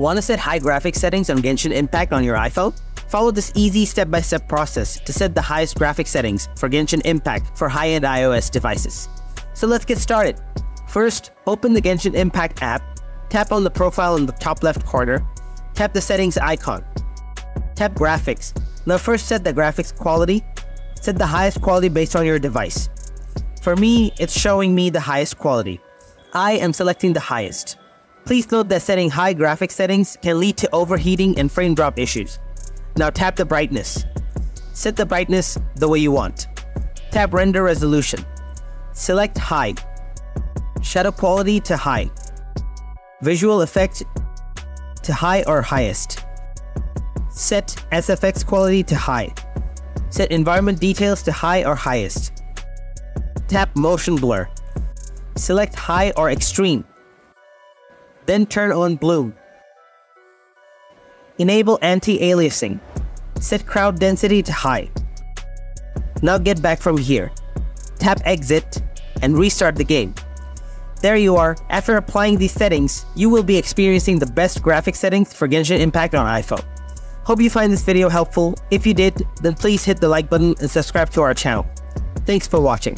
Want to set high graphics settings on Genshin Impact on your iPhone? Follow this easy step-by-step process to set the highest graphics settings for Genshin Impact for high-end iOS devices. So let's get started. First, open the Genshin Impact app, tap on the profile in the top left corner, tap the settings icon, tap graphics. Now first set the graphics quality, set the highest quality based on your device. For me, it's showing me the highest quality. I am selecting the highest. Please note that setting high graphics settings can lead to overheating and frame drop issues. Now tap the brightness. Set the brightness the way you want. Tap render resolution. Select high. Shadow quality to high. Visual effect to high or highest. Set SFX quality to high. Set environment details to high or highest. Tap motion blur. Select high or extreme. Then turn on bloom. Enable anti-aliasing. Set crowd density to high. Now get back from here. Tap exit and restart the game. There you are. After applying these settings, you will be experiencing the best graphic settings for Genshin Impact on iPhone. Hope you find this video helpful. If you did, then please hit the like button and subscribe to our channel. Thanks for watching.